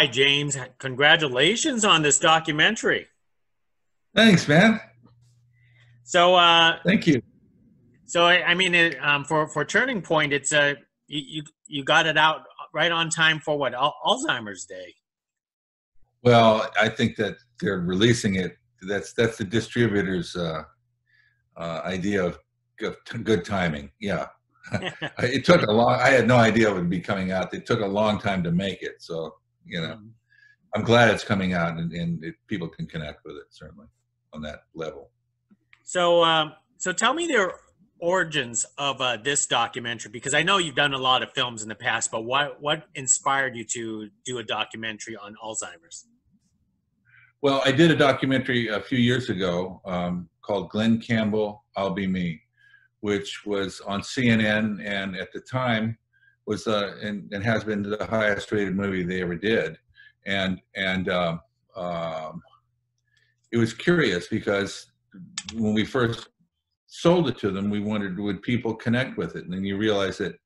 Hi, James. Congratulations on this documentary. Thanks, man. So, uh, thank you. So, I, I mean, it, um, for for Turning Point, it's a you, you you got it out right on time for what Alzheimer's Day. Well, I think that they're releasing it. That's that's the distributor's uh, uh, idea of good timing. Yeah, it took a long. I had no idea it would be coming out. It took a long time to make it. So you know, mm-hmm. I'm glad it's coming out and, and it, people can connect with it certainly on that level. So, um, so tell me the origins of uh, this documentary because I know you've done a lot of films in the past, but what what inspired you to do a documentary on Alzheimer's? Well, I did a documentary a few years ago um, called Glen Campbell, I'll Be Me, which was on CNN, and at the time was uh, and, and has been the highest rated movie they ever did, and and um, um, it was curious because when we first sold it to them, we wondered would people connect with it, and then you realize that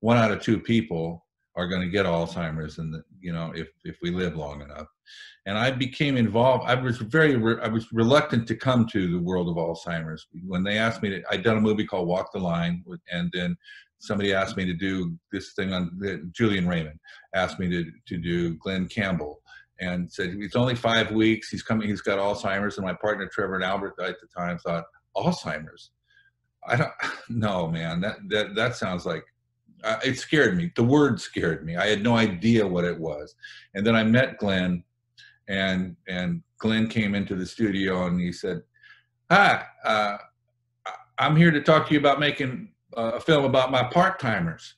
one out of two people are going to get Alzheimer's, and you know if if we live long enough. And I became involved. I was very I was reluctant to come to the world of Alzheimer's when they asked me to. I'd done a movie called Walk the Line, and then somebody asked me to do this thing on Julian Raymond asked me to to do Glen Campbell and said it's only five weeks. He's coming. He's got Alzheimer's, and my partner Trevor and Albert at the time thought Alzheimer's. I don't. No, man. That that that sounds like uh, it scared me. The word scared me. I had no idea what it was. And then I met Glen and and Glen came into the studio and he said, "Hi, uh, I'm here to talk to you about making a film about my part timers."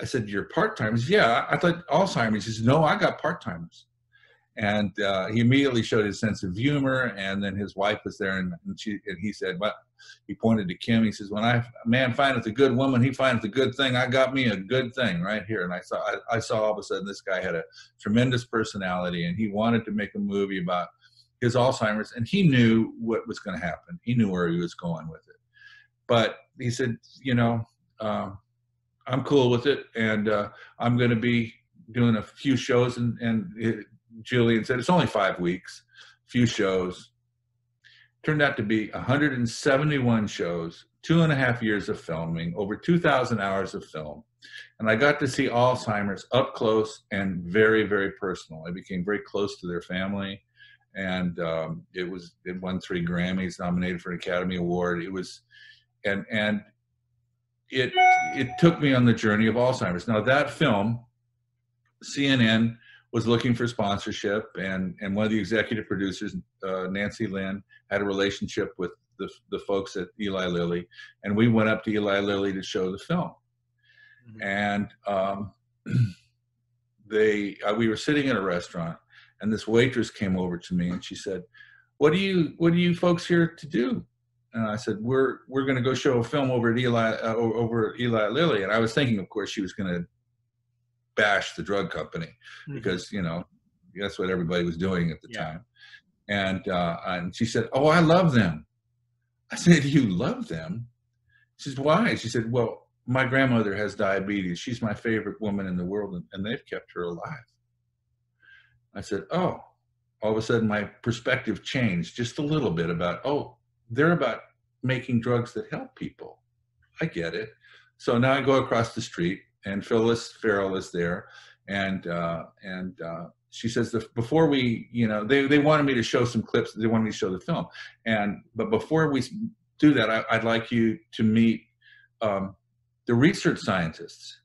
I said, "Your part timers? Yeah, I thought Alzheimer's." He said, "No, I got part timers." And uh, he immediately showed his sense of humor. And then his wife was there, and, and she and he said, "Well." he pointed to Kim. He says, "When I a man findeth a good woman, he findeth a good thing. I got me a good thing right here." And I saw, I, I saw all of a sudden this guy had a tremendous personality, and he wanted to make a movie about his Alzheimer's, and he knew what was going to happen. He knew where he was going with it. But he said, "You know, uh, I'm cool with it, and uh, I'm going to be doing a few shows." And, and it, Julian said, "It's only five weeks, few shows." turned out to be 171 shows, two and a half years of filming, over 2,000 hours of film. And I got to see Alzheimer's up close and very, very personal. I became very close to their family. And um, it was, it won three Grammys, nominated for an Academy Award. It was, and, and it, it took me on the journey of Alzheimer's. Now, that film, CNN was looking for sponsorship, and and one of the executive producers, uh, Nancy Lynn, had a relationship with the the folks at Eli Lilly, and we went up to Eli Lilly to show the film, mm-hmm. and um, they uh, we were sitting in a restaurant, and this waitress came over to me, and she said, "What do you what are you folks here to do?" And I said, "We're we're going to go show a film over at Eli uh, over at Eli Lilly." And I was thinking, of course, she was going to bash the drug company mm-hmm. because you know that's what everybody was doing at the yeah. time. And uh, and she said, "Oh, I love them." I said, "You love them?" She said, "Why?" She said, "Well, my grandmother has diabetes. She's my favorite woman in the world, and, and they've kept her alive." I said, "Oh." All of a sudden, my perspective changed just a little bit about, oh, they're about making drugs that help people. I get it. So now I go across the street and Phyllis Ferrell is there, and uh, and uh, she says before we, you know, they they wanted me to show some clips. They wanted me to show the film, and but before we do that, I, would like you to meet um, the research scientists.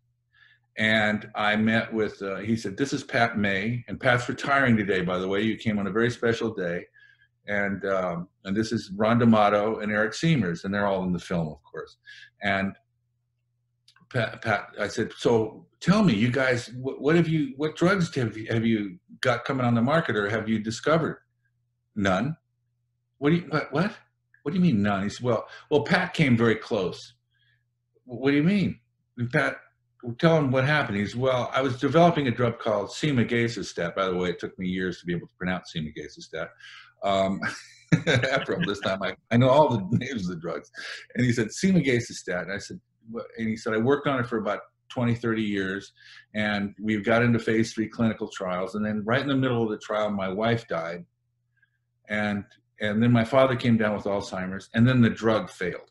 And I met with. Uh, he said, "This is Pat May, and Pat's retiring today. By the way, you came on a very special day." And um, and this is Ron DeMattos and Eric Siemers, and they're all in the film, of course. And Pat, Pat, I said, so tell me, you guys, what, what, have you, what drugs have you, have you got coming on the market or have you discovered? None. What do you, what, what? What do you mean none? He said, well, well, Pat came very close. What do you mean? Pat, tell him what happened. He's, well, I was developing a drug called semagacestat. By the way, it took me years to be able to pronounce semagacestat. Um, after all this time, I, I know all the names of the drugs. And he said, semagacestat. And I said, and he said, I worked on it for about 20, 30 years, and we've got into phase three clinical trials. And then right in the middle of the trial, my wife died, and and then my father came down with Alzheimer's, and then the drug failed.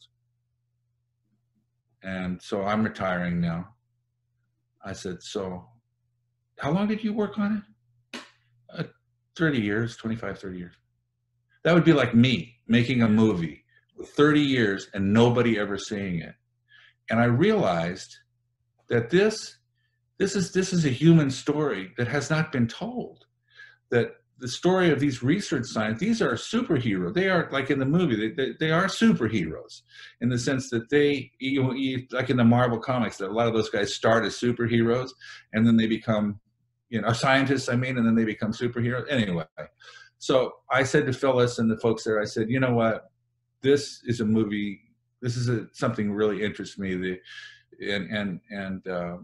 And so I'm retiring now. I said, so how long did you work on it? Uh, 30 years, 25, 30 years. That would be like me making a movie with 30 years and nobody ever seeing it. And I realized that this this is this is a human story that has not been told. That the story of these research scientists, these are superheroes. They are like in the movie, they, they, they, are superheroes in the sense that they, you, you, like in the Marvel comics, that a lot of those guys start as superheroes and then they become, you know, scientists, I mean, and then they become superheroes. Anyway, so I said to Phyllis and the folks there, I said, you know what, this is a movie. This is a, something really interests me. The and and and uh,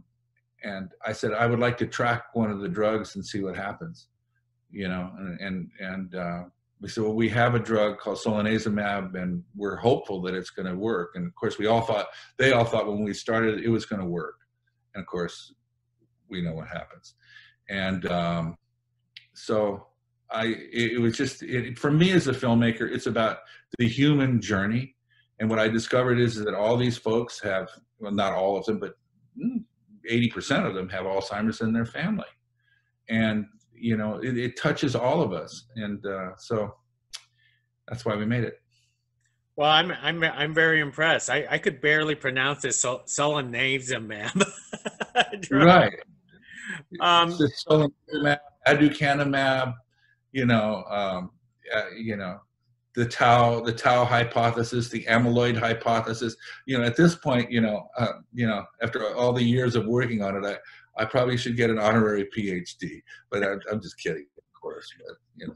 and I said I would like to track one of the drugs and see what happens. You know, and and and uh, we said, well, we have a drug called solanezumab, and we're hopeful that it's going to work. And of course, we all thought they all thought when we started it was going to work. And of course, we know what happens. And um, so I it, was just it, for me as a filmmaker, it's about the human journey. And what I discovered is that all these folks have, well, not all of them, but 80% of them have Alzheimer's in their family. And, you know, it, it touches all of us. And uh, so that's why we made it. Well, I'm I'm I'm very impressed. I, I could barely pronounce this sol- solanezumab. right. Um, solanezumab, aducanumab, you know, um, uh, you know, the tau, the tau hypothesis, the amyloid hypothesis. You know, at this point, you know, uh, you know, after all the years of working on it, I, I probably should get an honorary PhD. But I, I'm just kidding, of course. But you know.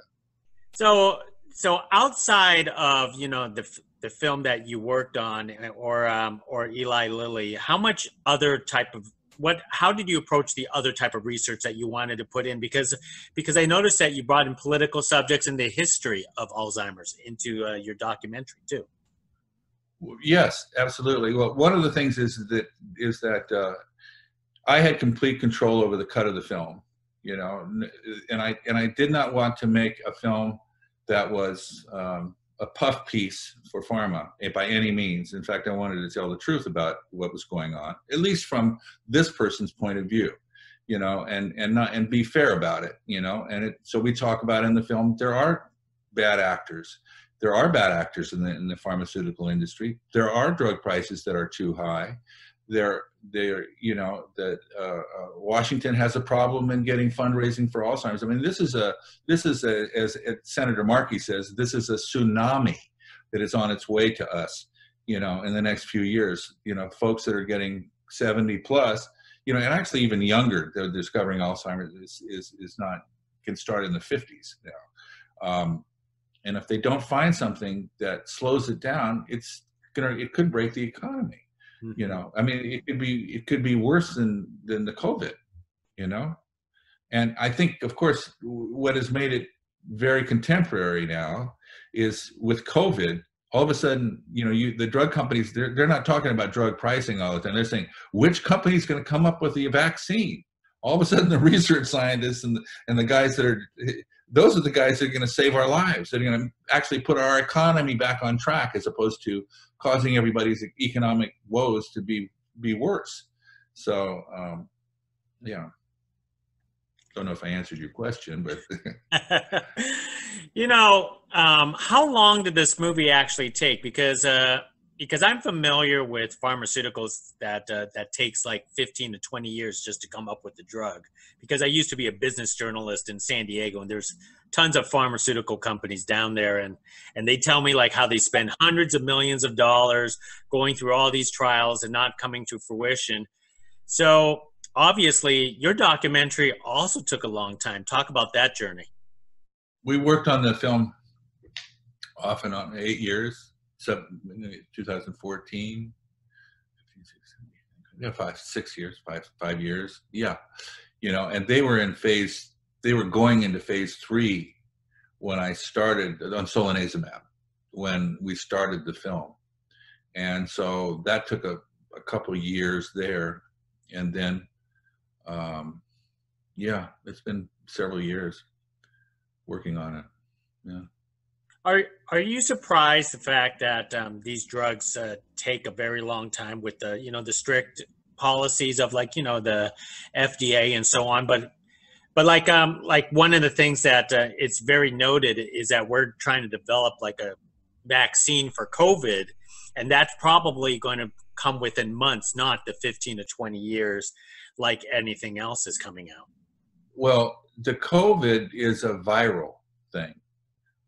So, so outside of you know the the film that you worked on, or um, or Eli Lilly, how much other type of what how did you approach the other type of research that you wanted to put in? Because because i noticed that you brought in political subjects and the history of alzheimer's into uh, your documentary too. Yes absolutely. Well one of the things is that is that uh, i had complete control over the cut of the film you know and i and i did not want to make a film that was um, a puff piece for pharma eh, by any means. In fact, I wanted to tell the truth about what was going on, at least from this person's point of view, you know, and and not and be fair about it, you know. And it, so we talk about in the film there are bad actors. There are bad actors in the in the pharmaceutical industry. There are drug prices that are too high they're they're you know that uh, uh, Washington has a problem in getting fundraising for Alzheimer's. I mean, this is a this is a as Senator Markey says, this is a tsunami that is on its way to us. You know, in the next few years, you know, folks that are getting 70 plus, you know, and actually even younger, they're discovering Alzheimer's is is, is not can start in the 50s now. Um, and if they don't find something that slows it down, it's gonna it could break the economy. You mm-hmm. know, I mean, it could be it could be worse than than the COVID. You know, and I think, of course, what has made it very contemporary now is with COVID. All of a sudden, you know, you the drug companies they're they're not talking about drug pricing all the time. They're saying which company is going to come up with the vaccine. All of a sudden, the research scientists and the, and the guys that are those are the guys that are going to save our lives. They're going to actually put our economy back on track, as opposed to causing everybody's economic woes to be be worse. So, um, yeah. Don't know if I answered your question, but you know, um, how long did this movie actually take? Because uh, because I'm familiar with pharmaceuticals that uh, that takes like 15 to 20 years just to come up with the drug. Because I used to be a business journalist in San Diego, and there's tons of pharmaceutical companies down there, and and they tell me like how they spend hundreds of millions of dollars going through all these trials and not coming to fruition. So obviously, your documentary also took a long time. Talk about that journey. We worked on the film off and on eight years 2014 yeah five six years five five years. Yeah. You know and they were in phase they were going into phase three when i started on solanezumab when we started the film. And so that took a, a couple years there. And then, um, yeah, it's been several years working on it. Yeah. Are Are you surprised the fact that um, these drugs uh, take a very long time with the you know the strict policies of like you know the FDA and so on, but but like um like one of the things that uh, it's very noted is that we're trying to develop like a vaccine for COVID, and that's probably going to come within months, not the 15 to 20 years like anything else is coming out. Well, the COVID is a viral thing.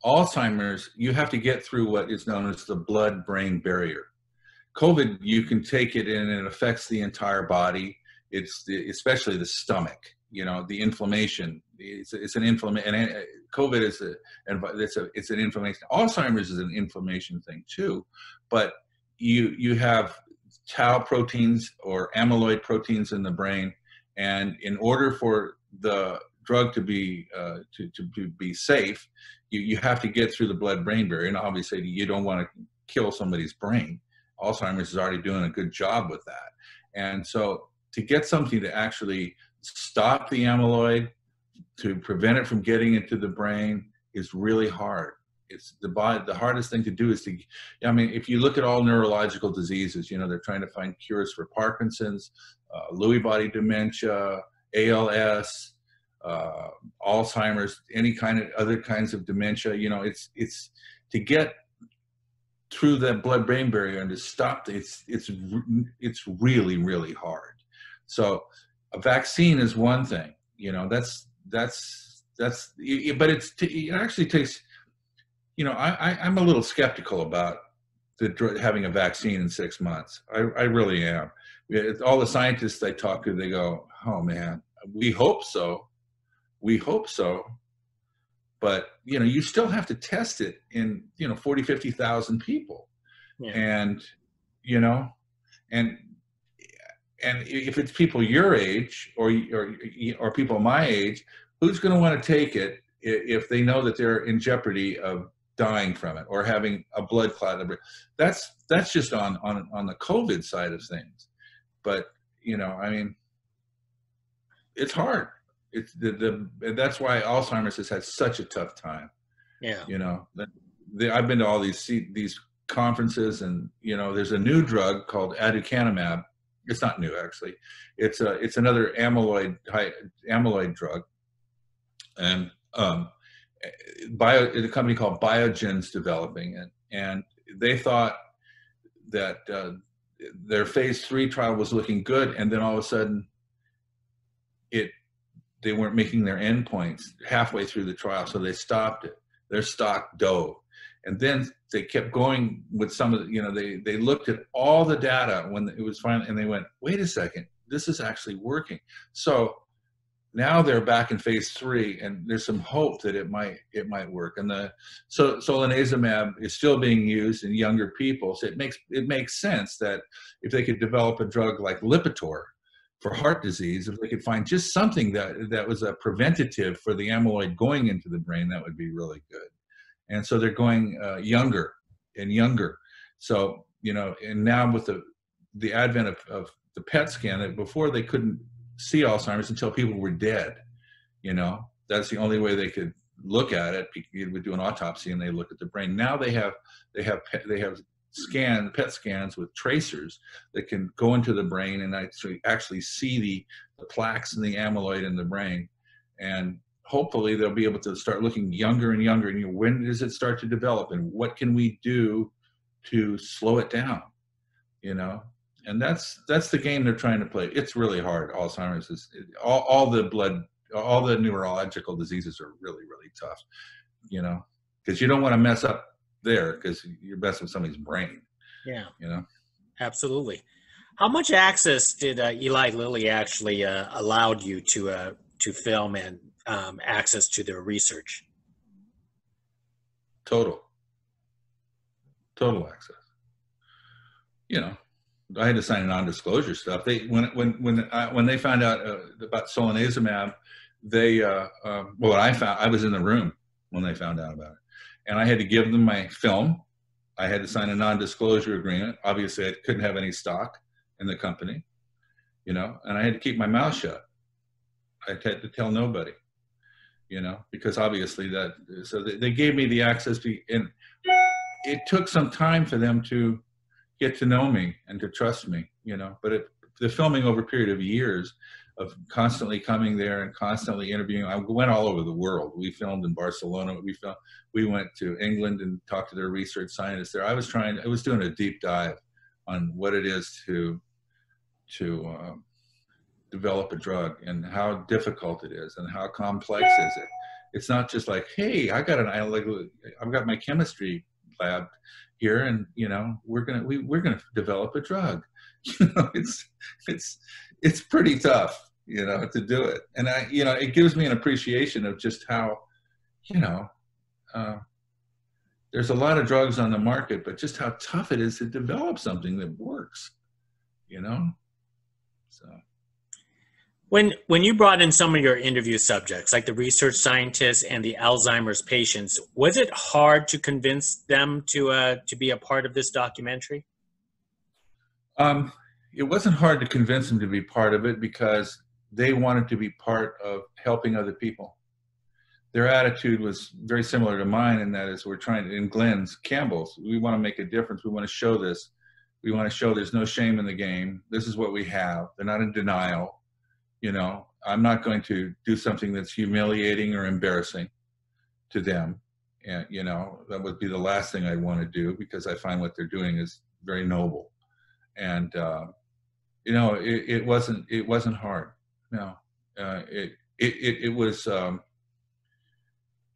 Alzheimer's, you have to get through what is known as the blood brain barrier. COVID, you can take it in and it affects the entire body. It's the, especially the stomach, you know, the inflammation. It's, it's an inflammation, and uh, COVID is a, it's a, it's an inflammation. Alzheimer's is an inflammation thing too, but you, you have tau proteins or amyloid proteins in the brain. And in order for the drug to be uh, to, to, be safe, you, you have to get through the blood-brain barrier. And obviously, you don't want to kill somebody's brain. Alzheimer's is already doing a good job with that. And so, to get something to actually stop the amyloid, to prevent it from getting into the brain, is really hard it's the body, the hardest thing to do is to i mean if you look at all neurological diseases you know they're trying to find cures for parkinson's uh, lewy body dementia als uh, alzheimer's any kind of other kinds of dementia you know it's it's to get through that blood brain barrier and to stop it's it's it's really really hard so a vaccine is one thing you know that's that's that's but it's it actually takes you know, I, I, am a little skeptical about the, having a vaccine in six months. I, I really am. All the scientists I talk to, they go, "Oh man, we hope so, we hope so." But you know, you still have to test it in you know 40, 50,000 people, yeah. and you know, and and if it's people your age or or or people my age, who's going to want to take it if they know that they're in jeopardy of dying from it or having a blood clot. That's that's just on on on the COVID side of things. But you know, I mean, it's hard. It's the the that's why Alzheimer's has had such a tough time. Yeah. You know, the, the, I've been to all these these conferences, and you know, there's a new drug called aducanumab. It's not new actually. It's a it's another amyloid high, amyloid drug, and um, bio a company called Biogen's developing it, and they thought that uh, their phase three trial was looking good, and then all of a sudden, it they weren't making their endpoints halfway through the trial, so they stopped it. Their stock dove, and then they kept going with some of the, you know they they looked at all the data when it was finally, and they went, wait a second, this is actually working. So now they're back in phase three and there's some hope that it might it might work and the so solanezumab is still being used in younger people so it makes it makes sense that if they could develop a drug like lipitor for heart disease if they could find just something that that was a preventative for the amyloid going into the brain that would be really good and so they're going uh, younger and younger so you know and now with the the advent of, of the pet scan before they couldn't see Alzheimer's until people were dead. You know, that's the only way they could look at it. You would do an autopsy and they look at the brain. Now they have they have they have scan PET scans with tracers that can go into the brain and actually actually see the, the plaques and the amyloid in the brain, and hopefully they'll be able to start looking younger and younger. And you know, when does it start to develop, and what can we do to slow it down? You know, and that's that's the game they're trying to play. It's really hard. Alzheimer's is all, all the blood, all the neurological diseases are really really tough. You know, because you don't want to mess up there because you're messing with somebody's brain. Yeah. You know. Absolutely. How much access did uh, Eli Lilly actually uh, allowed you to uh, to film and um, access to their research? Total. Total access. You know, I had to sign a non-disclosure stuff. They when when when uh, when they found out uh, about solanezumab, they uh, um, well, I found I was in the room when they found out about it, and I had to give them my film. I had to sign a non-disclosure agreement. Obviously, I couldn't have any stock in the company, you know, and I had to keep my mouth shut. I had to tell nobody, you know, because obviously that, so they gave me the access to, and it took some time for them to get to know me and to trust me, you know, but it, the filming over a period of years of constantly coming there and constantly interviewing. I went all over the world. We filmed in Barcelona. We filmed, we went to England and talked to their research scientists there. I was trying, I was doing a deep dive on what it is to, to um, develop a drug and how difficult it is and how complex is it. It's not just like, hey, I got an, I've got my chemistry lab here and you know we're gonna we, we're gonna develop a drug you know it's it's it's pretty tough you know to do it. And i you know it gives me an appreciation of just how you know uh, there's a lot of drugs on the market but just how tough it is to develop something that works you know? So. When when you brought in some of your interview subjects, like the research scientists and the Alzheimer's patients, was it hard to convince them to uh, to be a part of this documentary? Um, it wasn't hard to convince them to be part of it because they wanted to be part of helping other people. Their attitude was very similar to mine, in that is we're trying to, in Glen's, Campbell's, we want to make a difference. We want to show this. We want to show there's no shame in the game. This is what we have. They're not in denial you know i'm not going to do something that's humiliating or embarrassing to them and you know that would be the last thing I'd want to do because i find what they're doing is very noble and uh, you know it, it, wasn't it wasn't hard no uh, it, it it was um,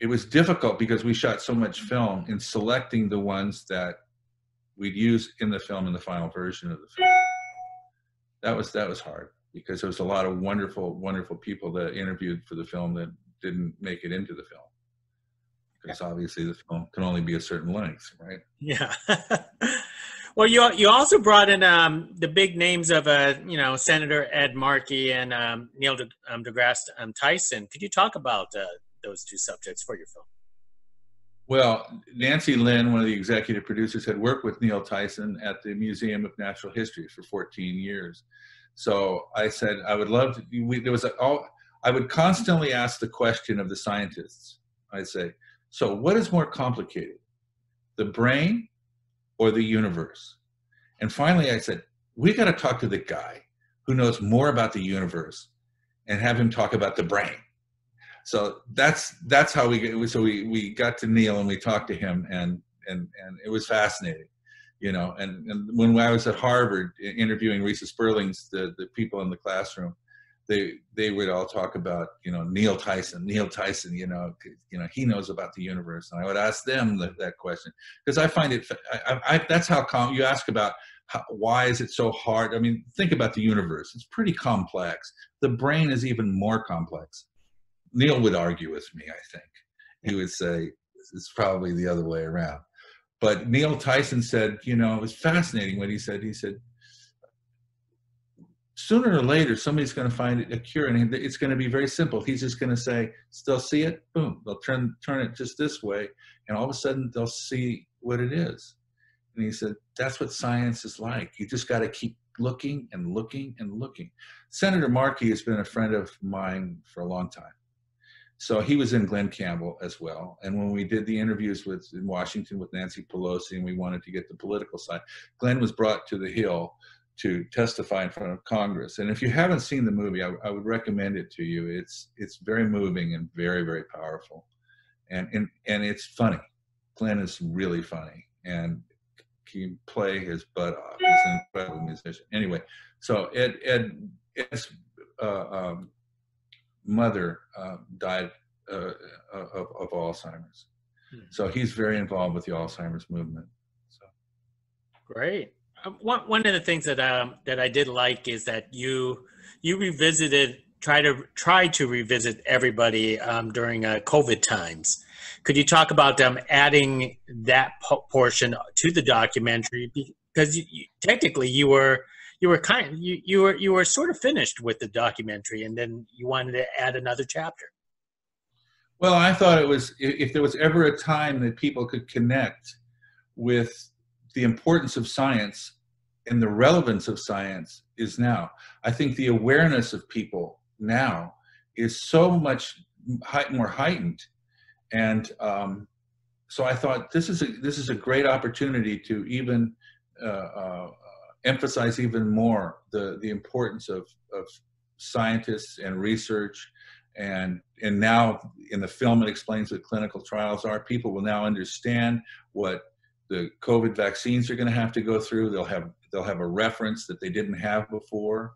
it was difficult because we shot so much film in selecting the ones that we'd use in the film in the final version of the film that was that was hard because there was a lot of wonderful, wonderful people that interviewed for the film that didn't make it into the film. Because obviously the film can only be a certain length, right? Yeah. well, you you also brought in um, the big names of uh, you know Senator Ed Markey and um, Neil de, um, deGrasse um, Tyson. Could you talk about uh, those two subjects for your film? Well, Nancy Lynn, one of the executive producers, had worked with Neil Tyson at the Museum of Natural History for 14 years. So I said, I would love to, we, there was a, all, I would constantly ask the question of the scientists. I'd say, so what is more complicated, the brain or the universe? And finally I said, we got to talk to the guy who knows more about the universe and have him talk about the brain. So that's that's how we. So we we got to Neil and we talked to him and and and it was fascinating you know, and, and when I was at Harvard interviewing Reisa Sperling's, the, the people in the classroom, they they would all talk about you know Neil Tyson, Neil Tyson, you know, you know he knows about the universe, and I would ask them the, that question because I find it. I, I, that's how com- you ask about how, why is it so hard. I mean, think about the universe; it's pretty complex. The brain is even more complex. Neil would argue with me. I think he would say it's probably the other way around. But Neil Tyson said, you know, it was fascinating what he said. He said, sooner or later, somebody's going to find a cure, and it's going to be very simple. He's just going to say, "Still see it? Boom! They'll turn turn it just this way, and all of a sudden they'll see what it is." And he said, "That's what science is like. You just got to keep looking and looking and looking." Senator Markey has been a friend of mine for a long time. So he was in Glen Campbell as well. And when we did the interviews with in Washington with Nancy Pelosi, and we wanted to get the political side, Glen was brought to the Hill to testify in front of Congress. And if you haven't seen the movie, I, I would recommend it to you. It's it's very moving and very very powerful, and and and it's funny. Glen is really funny and he play his butt off. He's an incredible musician. Anyway, so Ed Ed Ed's uh, um, mother uh, died uh, uh, of, of, Alzheimer's. Hmm. So he's very involved with the Alzheimer's movement. So. Great. Um, one, one of the things that um, that I did like is that you you revisited try to try to revisit everybody um, during uh, COVID times. Could you talk about um, adding that portion to the documentary because you, you, technically you were you were kind you, you were you were sort of finished with the documentary and then you wanted to add another chapter well i thought it was if there was ever a time that people could connect with the importance of science and the relevance of science is now. I think the awareness of people now is so much more heightened, and um, so I thought this is a this is a great opportunity to even uh, uh, emphasize even more the the importance of of scientists and research. And and now in the film it explains what clinical trials are. People will now understand what the covid vaccines are going to have to go through. They'll have they'll have a reference that they didn't have before.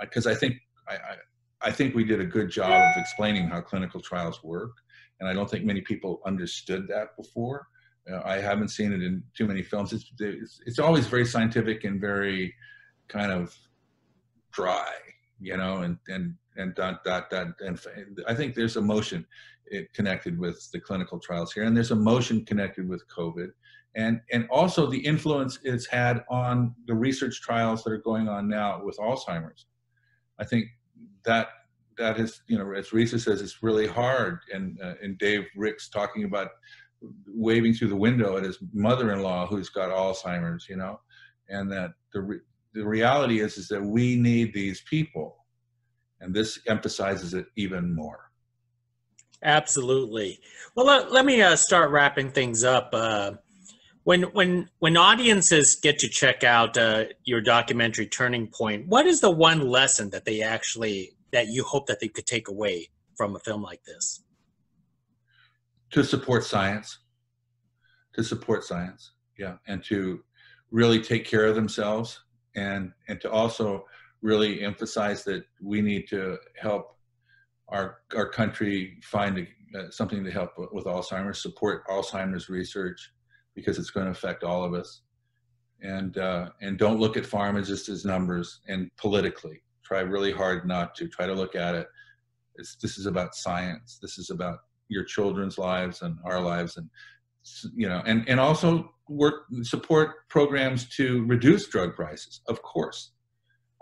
Because um, i think I, I, I think we did a good job of explaining how clinical trials work and i don't think many people understood that before. Uh, i haven't seen it in too many films. It's, it's it's always very scientific and very kind of dry you know and and and dot dot dot and i think there's emotion eh, connected with the clinical trials here and there's emotion connected with covid and and also the influence it's had on the research trials that are going on now with alzheimer's. I think that that is you know as Reisa says it's really hard. And uh, and Dave Ricks talking about waving through the window at his mother-in-law who's got Alzheimer's you know and that the re- the reality is is that we need these people. And this emphasizes it even more. Absolutely. Well let, let me uh, start wrapping things up. Uh, when when when audiences get to check out uh, your documentary turning point what is the one lesson that they actually that you hope that they could take away from a film like this? To support science. To support science yeah and to really take care of themselves and and to also really emphasize that we need to help our our country find a, uh, something to help with Alzheimer's, support Alzheimer's research because it's going to affect all of us, and uh, and don't look at pharma just as numbers and politically. Try really hard not to. Try to look at it. It's, this is about science. This is about your children's lives and our lives, and you know, and and also work support programs to reduce drug prices. Of course,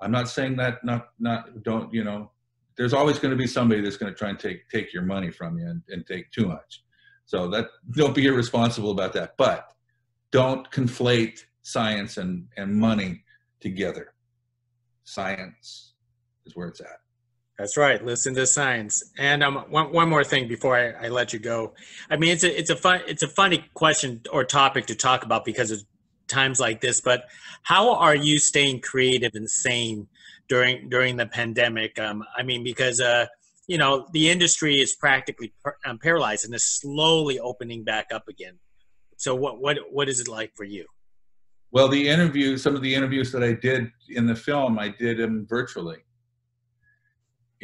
I'm not saying that not not don't you know. There's always going to be somebody that's going to try and take take your money from you and, and take too much. So that don't be irresponsible about that. But don't conflate science and and money together. Science is where it's at. That's right. Listen to science. And um, one, one more thing before I, I let you go. I mean, it's a it's a fun it's a funny question or topic to talk about because of times like this. But how are you staying creative and sane during during the pandemic? Um, I mean, because uh, you know the industry is practically par- um, paralyzed and is slowly opening back up again. So what what what is it like for you? Well, the interview, some of the interviews that I did in the film, I did them virtually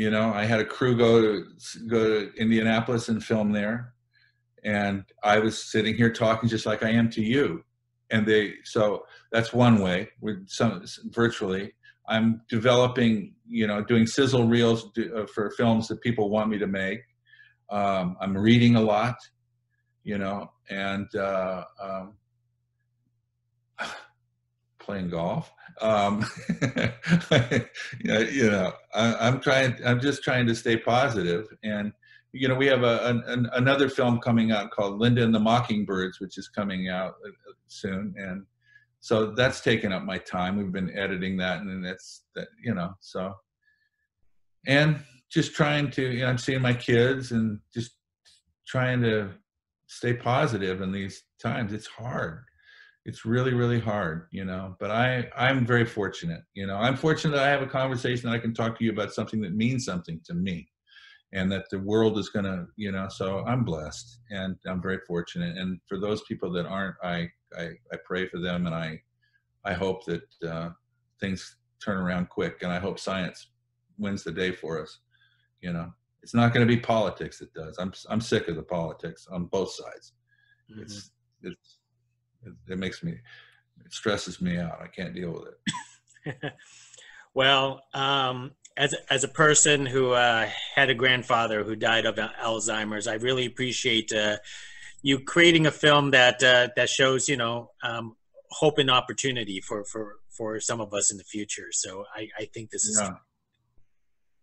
you know i had a crew go to go to indianapolis and film there and i was sitting here talking just like i am to you and they so that's one way with some virtually i'm developing you know doing sizzle reels uh, for films that people want me to make um, i'm reading a lot you know and uh, um, playing golf um, you know, I, am trying. I'm just trying to stay positive. positive, and you know, we have a, an, another film coming out called Linda and the Mockingbirds, which is coming out uh, soon, and so that's taken up my time. We've been editing that, and it's that you know, so and just trying to. You know, I'm seeing my kids and just trying to stay positive in these times. It's hard it's really really hard you know but i i'm very fortunate you know i'm fortunate that i have a conversation that i can talk to you about something that means something to me and that the world is going to you know so i'm blessed and i'm very fortunate and for those people that aren't i i, I pray for them and i i hope that uh, things turn around quick and i hope science wins the day for us you know it's not going to be politics that does i'm i'm sick of the politics on both sides mm-hmm. it's it's it, it makes me, it stresses me out. I can't deal with it. well, um, as as a person who uh, had a grandfather who died of Alzheimer's, I really appreciate uh, you creating a film that uh, that shows you know um, hope and opportunity for for for some of us in the future. So I, I think this is. Yeah.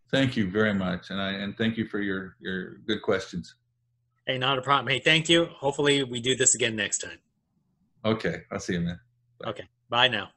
Thank you very much, and I and thank you for your your good questions. Hey, not a problem. Hey, thank you. Hopefully, we do this again next time. Okay. I'll see you, man. Bye. Okay. Bye now.